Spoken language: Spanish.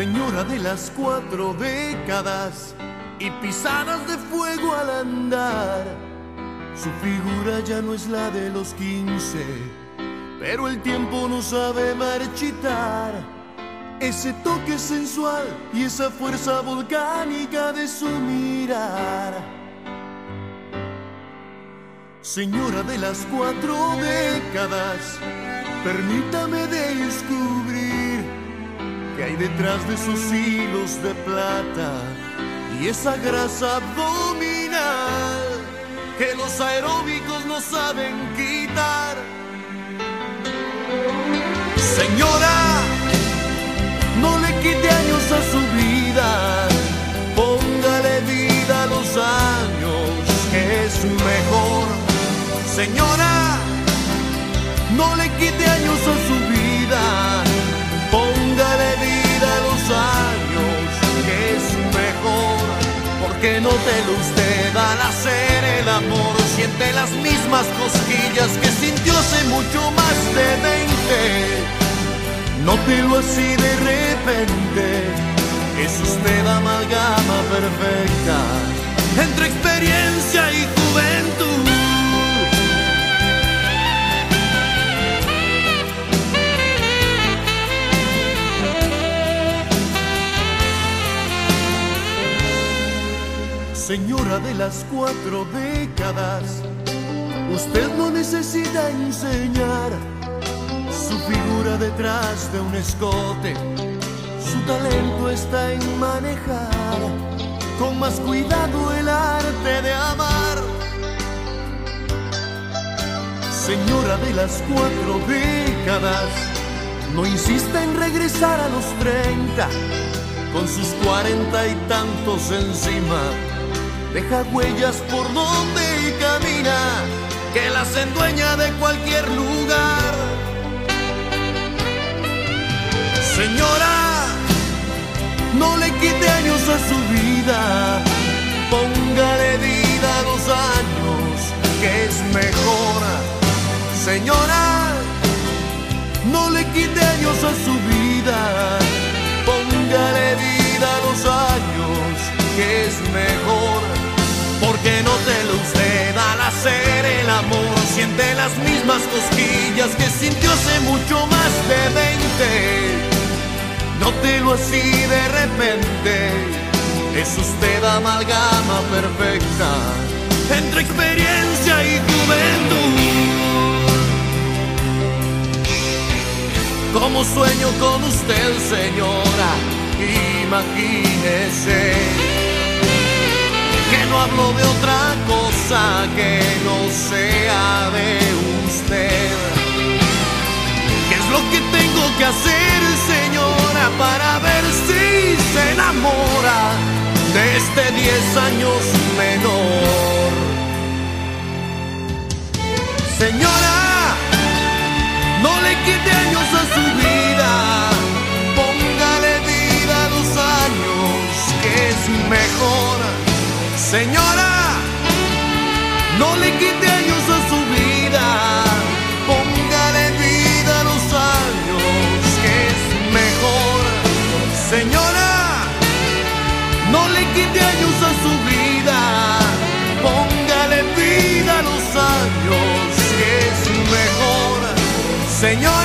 señora de las cuatro décadas y pisadas de fuego al andar. Su figura ya no es la de los quince, pero el tiempo no sabe marchitar. Ese toque sensual y esa fuerza volcánica de su mirar. Señora de las cuatro décadas, permítame descubrir que hay detrás de esos hilos de plata y esa grasa abdominal que los aeróbicos no saben quitar. Señora, no le quite años a su vida, póngale vida a los años, que es mejor. Señora, no le quite años a su Porque no te lo usted al hacer el amor, siente las mismas cosquillas que sintió hace mucho más de 20. Nótelo así de repente, es usted amalgama perfecta. Entre experiencia Señora de las cuatro décadas, usted no necesita enseñar su figura detrás de un escote. Su talento está en manejar con más cuidado el arte de amar. Señora de las cuatro décadas, no insista en regresar a los treinta, con sus cuarenta y tantos encima. Deja huellas por donde camina, que las endueña de cualquier lugar. Señora, no le quite años a su vida, póngale vida a los años, que es mejor. Señora, no le quite años a su vida, cosquillas que sintió hace mucho más de 20. Nótelo así de repente, es usted amalgama perfecta entre experiencia y juventud. Como sueño con usted, señora, imagínese que no hablo de otra cosa que no sea de ¿Qué es lo que tengo que hacer, señora, para ver si se enamora de este 10 años menor? Señora, no le quite años a su vida, póngale vida a los años, que es mejor. Señora, no le quite años Señor.